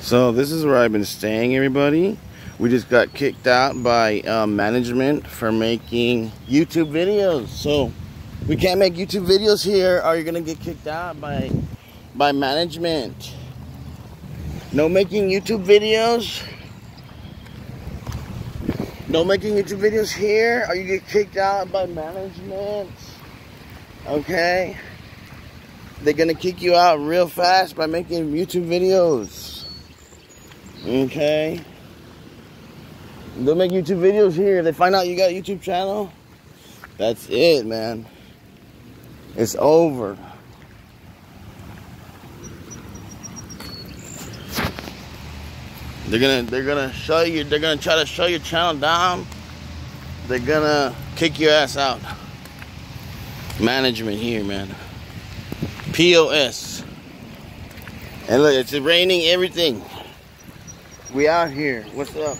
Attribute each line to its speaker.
Speaker 1: So this is where I've been staying, everybody. We just got kicked out by um, management for making YouTube videos. So we can't make YouTube videos here, or you're gonna get kicked out by by management. No making YouTube videos. No making YouTube videos here, or you get kicked out by management. Okay. They're gonna kick you out real fast by making YouTube videos. Okay. They'll make YouTube videos here. They find out you got a YouTube channel. That's it, man. It's over. They're gonna they're gonna show you they're gonna try to show your channel down. They're gonna kick your ass out. Management here, man. POS. And look, it's raining everything. We out here. What's up?